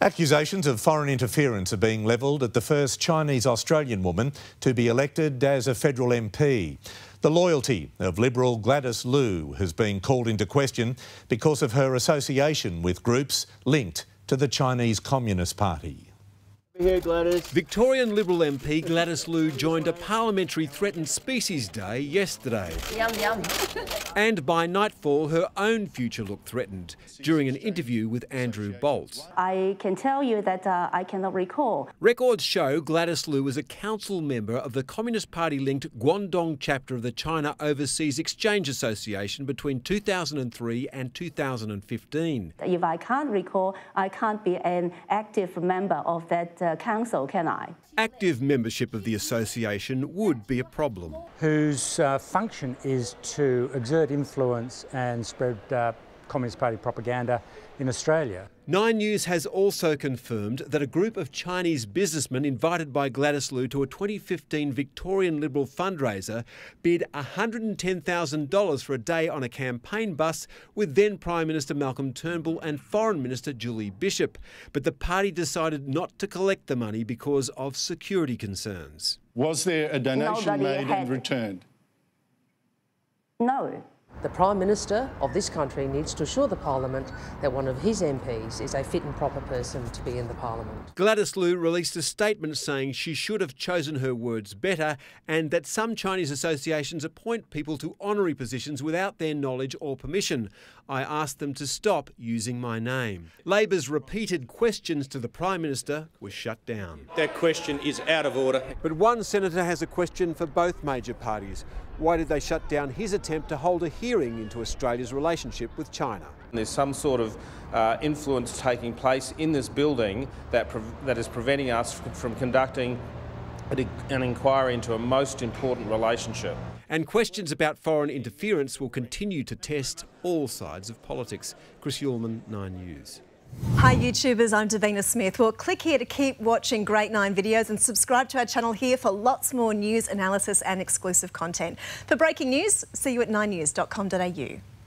Accusations of foreign interference are being levelled at the first Chinese Australian woman to be elected as a federal MP. The loyalty of Liberal Gladys Liu has been called into question because of her association with groups linked to the Chinese Communist Party. Here, Gladys. Victorian Liberal MP Gladys Liu joined a parliamentary threatened species day yesterday. Yum, yum. and by nightfall, her own future looked threatened during an interview with Andrew Bolt. I can tell you that uh, I cannot recall. Records show Gladys Liu was a council member of the Communist Party linked Guangdong chapter of the China Overseas Exchange Association between 2003 and 2015. If I can't recall, I can't be an active member of that. Uh, council, can I? Active membership of the association would be a problem. Whose uh, function is to exert influence and spread uh, Communist Party propaganda in Australia. Nine News has also confirmed that a group of Chinese businessmen invited by Gladys Liu to a 2015 Victorian Liberal fundraiser bid $110,000 for a day on a campaign bus with then Prime Minister Malcolm Turnbull and Foreign Minister Julie Bishop. But the party decided not to collect the money because of security concerns. Was there a donation Nobody made had- and returned? No. The Prime Minister of this country needs to assure the Parliament that one of his MPs is a fit and proper person to be in the Parliament. Gladys Liu released a statement saying she should have chosen her words better and that some Chinese associations appoint people to honorary positions without their knowledge or permission. I asked them to stop using my name. Labor's repeated questions to the Prime Minister were shut down. That question is out of order. But one senator has a question for both major parties. Why did they shut down his attempt to hold a hearing into Australia's relationship with China? There's some sort of uh, influence taking place in this building that, that is preventing us from conducting an an inquiry into a most important relationship. And questions about foreign interference will continue to test all sides of politics. Chris Uhlmann, 9 News. Hi YouTubers, I'm Davina Smith. Well, click here to keep watching Great Nine videos and subscribe to our channel here for lots more news, analysis and exclusive content. For breaking news, see you at 9news.com.au.